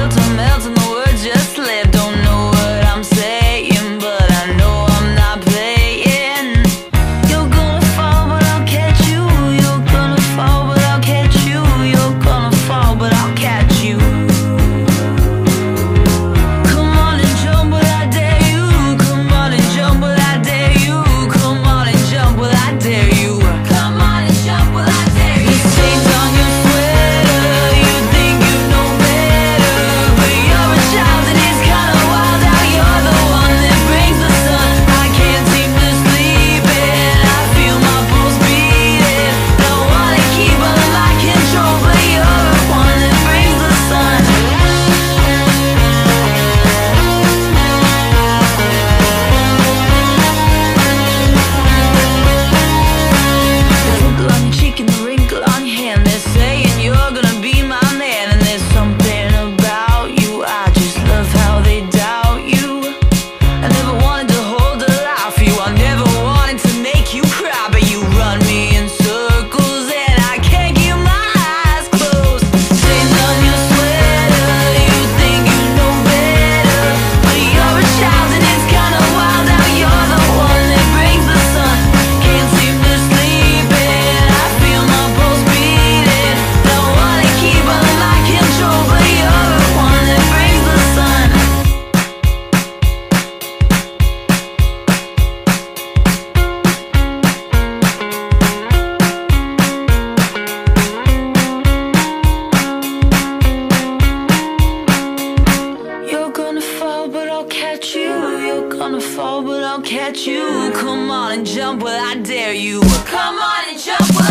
built to melt and the words just slip. Don't know gonna fall, but I'll catch you. Come on and jump, well I dare you. Come on and jump, well